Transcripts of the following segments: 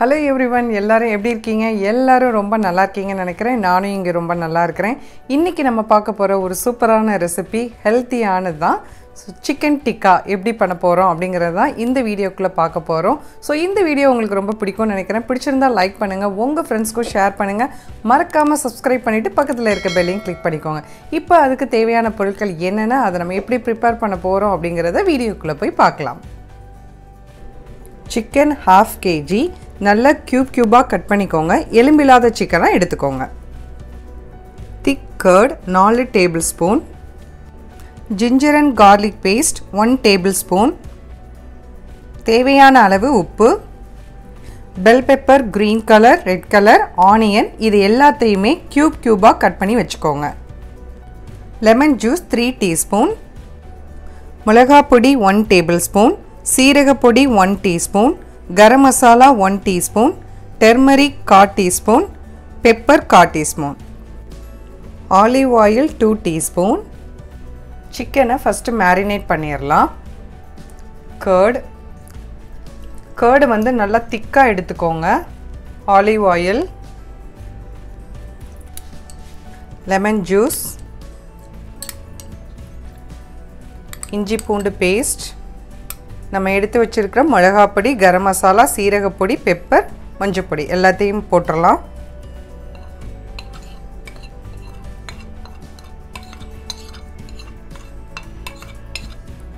Hello every one எல்லோரும் எப்படி இருக்கீங்க? எல்லோரும் ரொம்ப நல்லா இருக்கீங்கன்னு நினைக்கிறேன். நானும் இங்கே ரொம்ப நல்லா இருக்கிறேன். இன்றைக்கி நம்ம பார்க்க போகிற ஒரு சூப்பரான ரெசிபி ஹெல்த்தியானது தான் சிக்கன் டிக்கா எப்படி பண்ண போகிறோம் அப்படிங்கிறது தான் இந்த வீடியோக்குள்ளே பார்க்க போகிறோம் ஸோ இந்த வீடியோ உங்களுக்கு ரொம்ப பிடிக்கும்னு நினைக்கிறேன். பிடிச்சிருந்தா லைக் பண்ணுங்கள் உங்கள் ஃப்ரெண்ட்ஸ்க்கும் ஷேர் பண்ணுங்கள் மறக்காமல் சப்ஸ்கிரைப் பண்ணிவிட்டு பக்கத்தில் இருக்க பெல்லையும் கிளிக் பண்ணிக்கோங்க. இப்போ அதுக்கு தேவையான பொருட்கள் என்னென்ன அதை நம்ம எப்படி ப்ரிப்பேர் பண்ண போகிறோம் அப்படிங்கிறத வீடியோக்குள்ளே போய் பார்க்கலாம். சிக்கன் ஹாஃப் கேஜி நல்லா க்யூப் க்யூபாக கட் பண்ணிக்கோங்க. எலும்பில்லாத சிக்கனாக எடுத்துக்கோங்க. திக் கர்ட் நாலு table spoon ginger and garlic paste one table spoon தேவையான அளவு உப்பு. Bell pepper green colour red colour onion இது எல்லாத்தையுமே க்யூப் க்யூபாக கட் பண்ணி வச்சுக்கோங்க. லெமன் ஜூஸ் த்ரீ டீஸ்பூன் மிளகாப்பொடி one table spoon சீரகப்பொடி one teaspoon garam masala one teaspoon turmeric கா டீஸ்பூன் பெப்பர் கா teaspoon olive oil two teaspoon சிக்கனை ஃபஸ்ட்டு மேரினேட் பண்ணிடலாம் கேர்டு கேர்டு வந்து நல்லா திக்காக எடுத்துக்கோங்க. ஆலிவ் ஆயில் லெமன் ஜூஸ் இஞ்சி பூண்டு பேஸ்ட் நம்ம எடுத்து வச்சுருக்கிற மிளகாப்பொடி கரம் மசாலா சீரகப்பொடி பெப்பர் மஞ்சப்பொடி எல்லாத்தையும் போட்டுடலாம்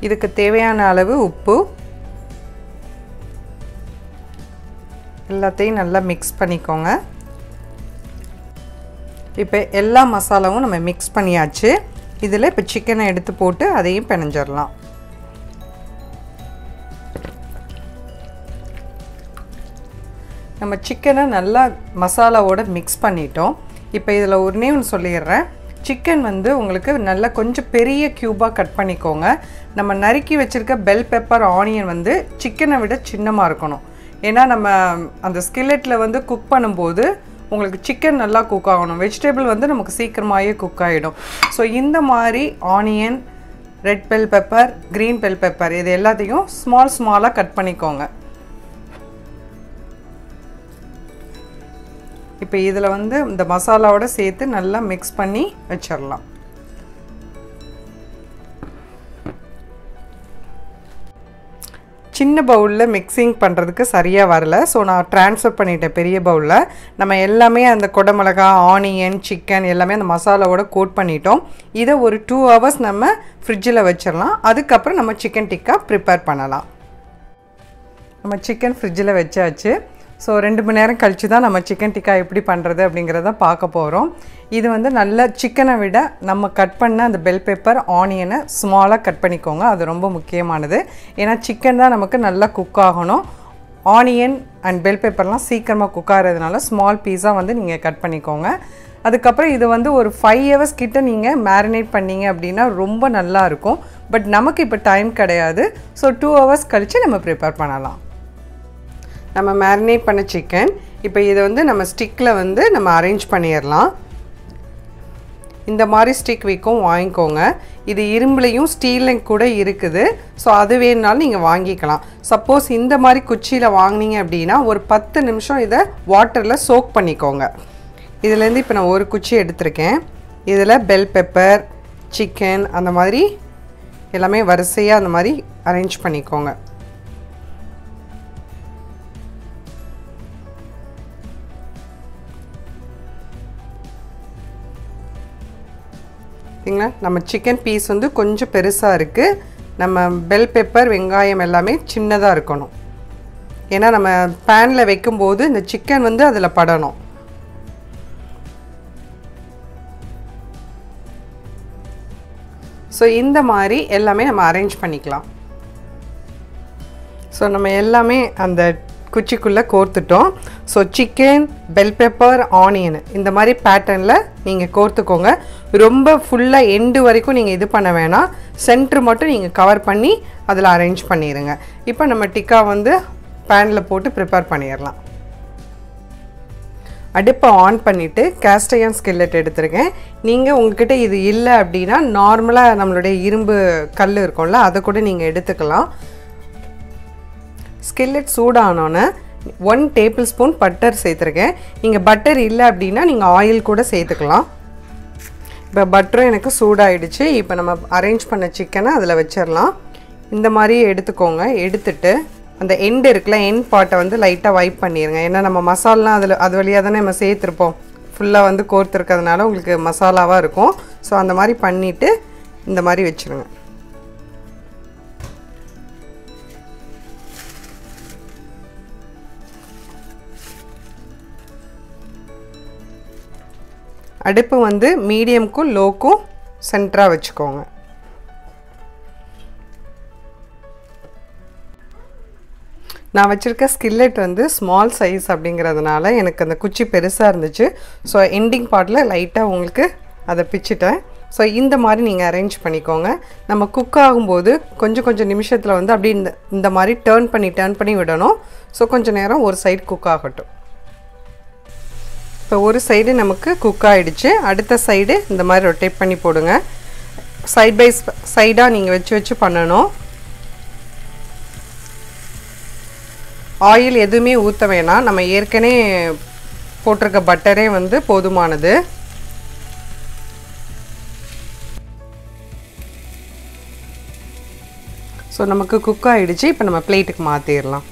இதுக்கு தேவையான அளவு உப்பு. எல்லாத்தையும் நல்லா மிக்ஸ் பண்ணிக்கோங்க. இப்போ எல்லா மசாலாவும் நம்ம மிக்ஸ் பண்ணியாச்சு. இதில் இப்போ சிக்கனை எடுத்து போட்டு அதையும் பிணைஞ்சிடலாம். நம்ம சிக்கனை நல்லா மசாலாவோட மிக்ஸ் பண்ணிட்டோம். இப்போ இதில் ஒன்றே ஒன்று சொல்லிடுறேன். சிக்கன் வந்து உங்களுக்கு நல்லா கொஞ்சம் பெரிய க்யூபாக கட் பண்ணிக்கோங்க. நம்ம நறுக்கி வச்சுருக்க பெல் பெப்பர் ஆனியன் வந்து சிக்கனை விட சின்னமாக இருக்கணும். ஏன்னா நம்ம அந்த ஸ்கில்லெட்டில் வந்து குக் பண்ணும்போது உங்களுக்கு சிக்கன் நல்லா குக் ஆகணும். வெஜிடபிள் வந்து நமக்கு சீக்கிரமாகவே குக் ஆகிடும் ஸோ இந்த மாதிரி onion red bell pepper green bell pepper இது எல்லாத்தையும் ஸ்மால் ஸ்மாலாக கட் பண்ணிக்கோங்க. இப்போ இதில் வந்து இந்த மசாலாவோட சேர்த்து நல்லா மிக்ஸ் பண்ணி வச்சிடலாம் சின்ன பவுலில் மிக்சிங் பண்ணுறதுக்கு சரியாக வரல. ஸோ நான் ட்ரான்ஸ்ஃபர் பண்ணிட்டேன் பெரிய பவுலில். நம்ம எல்லாமே அந்த குடமிளகா ஆனியன் சிக்கன் எல்லாமே அந்த மசாலாவோட கோட் பண்ணிட்டோம். இதை ஒரு டூ ஹவர்ஸ் நம்ம ஃப்ரிட்ஜில் வச்சிடலாம் அதுக்கப்புறம் நம்ம சிக்கன் டிக்கா ப்ரிப்பேர் பண்ணலாம். நம்ம சிக்கன் ஃப்ரிட்ஜில் வச்சாச்சு. ஸோ ரெண்டு மணி நேரம் கழித்து தான் நம்ம சிக்கன் டிக்கா எப்படி பண்ணுறது அப்படிங்கிறத பார்க்க போகிறோம் இது வந்து நல்ல சிக்கனை விட நம்ம கட் பண்ண அந்த பெல் பெப்பர் ஆனியனை ஸ்மாலாக கட் பண்ணிக்கோங்க. அது ரொம்ப முக்கியமானது. ஏன்னா சிக்கன் தான் நமக்கு நல்லா குக் ஆகணும். ஆனியன் அண்ட் பெல் பெப்பர்லாம் சீக்கிரமாக குக் ஆகிறதுனால ஸ்மால் பீஸாக வந்து நீங்கள் கட் பண்ணிக்கோங்க. அதுக்கப்புறம் இது வந்து ஒரு ஃபைவ் ஹவர்ஸ் கிட்ட நீங்கள் மேரினேட் பண்ணீங்க அப்படின்னா ரொம்ப நல்லா இருக்கும். பட் நமக்கு இப்போ டைம் கிடையாது. ஸோ டூ ஹவர்ஸ் கழித்து நம்ம ப்ரிப்பேர் பண்ணலாம். நம்ம மேரினேட் பண்ண சிக்கன் இப்போ இதை வந்து நம்ம ஸ்டிக்கில் வந்து நம்ம அரேஞ்ச் பண்ணிடலாம் இந்த மாதிரி ஸ்டிக் விற்கும் வாங்கிக்கோங்க. இது இரும்புலையும் ஸ்டீல்லையும் கூட இருக்குது. ஸோ அது வேணுனாலும் நீங்கள் வாங்கிக்கலாம். சப்போஸ் இந்த மாதிரி குச்சியில் வாங்கினீங்க அப்படின்னா ஒரு பத்து நிமிஷம் இதை வாட்டரில் சோக் பண்ணிக்கோங்க. இதுலேருந்து இப்போ நான் ஒரு குச்சி எடுத்திருக்கேன். இதில் பெல் பெப்பர் சிக்கன் அந்த மாதிரி எல்லாமே வரிசையாக அந்த மாதிரி அரேஞ்ச் பண்ணிக்கோங்க. பார்த்திங்களா நம்ம சிக்கன் பீஸ் வந்து கொஞ்சம் பெருசாக இருக்குது நம்ம பெல் பெப்பர் வெங்காயம் எல்லாமே சின்னதாக இருக்கணும். ஏன்னா நம்ம பேனில் வைக்கும்போது இந்த சிக்கன் வந்து அதில் படணும். ஸோ இந்த மாதிரி எல்லாமே நம்ம அரேஞ்ச் பண்ணிக்கலாம். ஸோ நம்ம எல்லாமே அந்த குச்சிக்குள்ளே கோர்த்துட்டோம். So chicken bell pepper onion இந்த மாதிரி பேட்டர்னில் நீங்கள் கோர்த்துக்கோங்க. ரொம்ப ஃபுல்லாக எண்டு வரைக்கும் நீங்கள் இது பண்ண வேணாம். சென்ட்ரு மட்டும் நீங்கள் கவர் பண்ணி அதில் அரேஞ்ச் பண்ணிடுங்க இப்போ நம்ம டிக்கா வந்து பேனில் போட்டு ப்ரிப்பேர் பண்ணிடலாம் அடுப்பை ஆன் பண்ணிவிட்டு கேஸ்டையான் ஸ்கில்லெட் எடுத்துருக்கேன். நீங்கள் உங்ககிட்ட இது இல்லை அப்படின்னா நார்மலாக நம்மளுடைய இரும்பு கல் இருக்கும்ல அதை கூட நீங்கள் எடுத்துக்கலாம். ஸ்கில்லெட் சூடானோன்னே ஒன் டேபிள் ஸ்பூன் பட்டர் சேர்த்துருக்கேன். நீங்கள் பட்டர் இல்லை அப்படின்னா நீங்கள் ஆயில் கூட சேர்த்துக்கலாம். இப்போ பட்டரும் எனக்கு சூடாயிடுச்சு. இப்போ நம்ம அரேஞ்ச் பண்ண சிக்கனை அதில் வச்சிடலாம். இந்த மாதிரி எடுத்துக்கோங்க. எடுத்துட்டு அந்த எண்டு இருக்குல்ல எண்ட் பாட்டை வந்து லைட்டாக வைப் பண்ணிடுங்க ஏன்னா நம்ம மசாலாம் அதில் அது வழியாக தானே நம்ம சேர்த்துருப்போம். ஃபுல்லாக வந்து கோர்த்துருக்கிறதுனால உங்களுக்கு மசாலாவாக இருக்கும். ஸோ அந்த மாதிரி பண்ணிவிட்டு இந்த மாதிரி வச்சுருங்க. அடுப்பு வந்து மீடியம்க்கும் லோக்கும் சென்டராக வச்சுக்கோங்க. நான் வச்சுருக்க ஸ்கில்லெட் வந்து ஸ்மால் சைஸ் அப்படிங்கிறதுனால எனக்கு அந்த குச்சி பெருசாக இருந்துச்சு. ஸோ எண்டிங் பார்ட்டில் லைட்டாக உங்களுக்கு அதை பிச்சுட்டேன். ஸோ இந்த மாதிரி நீங்கள் அரேஞ்ச் பண்ணிக்கோங்க. நம்ம குக் ஆகும்போது கொஞ்சம் கொஞ்சம் நிமிஷத்தில் வந்து அப்படி இந்த இந்த மாதிரி டேர்ன் பண்ணி டேர்ன் பண்ணி விடணும். ஸோ கொஞ்சம் நேரம் ஒரு சைடு குக் ஆகட்டும். இப்போ ஒரு சைடு நமக்கு குக் ஆகிடுச்சு அடுத்த சைடு இந்த மாதிரி ரொட்டேட் பண்ணி போடுங்க. சைட் பை சைடாக நீங்கள் வச்சு வச்சு பண்ணணும். ஆயில் எதுவுமே ஊற்ற வேணாம். நம்ம ஏற்கனவே போட்டிருக்க பட்டரே வந்து போதுமானது. ஸோ நமக்கு குக் ஆகிடுச்சு இப்போ நம்ம பிளேட்டுக்கு மாற்றிடலாம்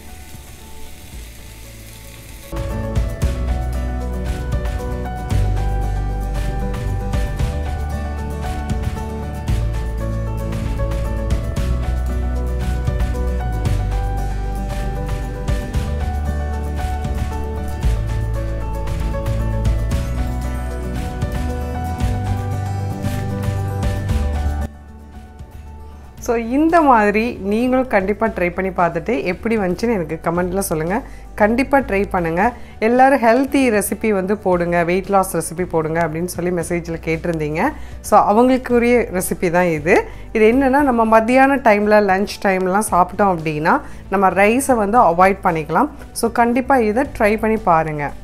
ஸோ இந்த மாதிரி நீங்களும் கண்டிப்பாக ட்ரை பண்ணி பார்த்துட்டு எப்படி வந்துச்சுன்னு எனக்கு கமெண்ட்டில் சொல்லுங்கள் கண்டிப்பாக ட்ரை பண்ணுங்கள் எல்லோரும் ஹெல்த்தி ரெசிபி வந்து போடுங்க. வெயிட் லாஸ் ரெசிபி போடுங்க அப்படின்னு சொல்லி மெசேஜில் கேட்டிருந்தீங்க. ஸோ அவங்களுக்குரிய ரெசிபி தான் இது. இது என்னென்னா நம்ம மத்தியான டைமில் லஞ்ச் டைம்லாம் சாப்பிட்டோம் அப்படின்னா நம்ம ரைஸை வந்து அவாய்ட் பண்ணிக்கலாம். ஸோ கண்டிப்பாக இதை ட்ரை பண்ணி பாருங்கள்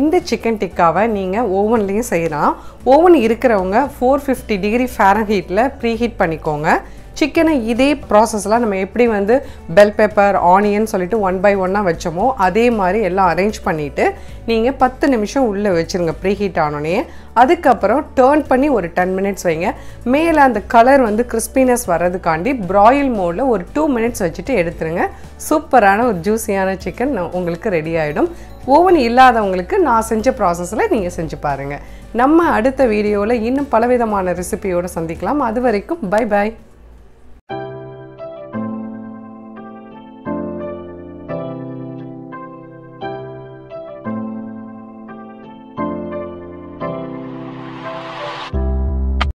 இந்த சிக்கன் டிக்காவை நீங்கள் ஓவன்லேயும் செய்யலாம். ஓவன் இருக்கிறவங்க ஃபோர் ஃபிஃப்டி டிகிரி ஃபேரன்ஹீட்டில் ப்ரீஹீட் பண்ணிக்கோங்க. சிக்கனை இதே ப்ராசஸ்லாம் நம்ம எப்படி வந்து பெல் பெப்பர் ஆனியன் சொல்லிட்டு ஒன் பை ஒன்னாக வச்சோமோ அதே மாதிரி எல்லாம் அரேஞ்ச் பண்ணிவிட்டு நீங்கள் பத்து நிமிஷம் உள்ளே வச்சுருங்க ப்ரீஹீட் ஆனோடனே அதுக்கப்புறம் டேர்ன் பண்ணி ஒரு டென் மினிட்ஸ் வைங்க. மேலே அந்த கலர் வந்து கிறிஸ்பினஸ் வர்றதுக்காண்டி ப்ராயில் மோடில் ஒரு டூ மினிட்ஸ் வச்சுட்டு எடுத்துருங்க. சூப்பரான ஒரு ஜூஸியான சிக்கன் உங்களுக்கு ரெடி ஆகிடும் ஓவன் இல்லாதவங்களுக்கு நான் செஞ்ச ப்ராசஸில் நீங்கள் செஞ்சு பாருங்கள் நம்ம அடுத்த வீடியோவில் இன்னும் பலவிதமான ரெசிபியோடு சந்திக்கலாம். அது வரைக்கும் பை பாய்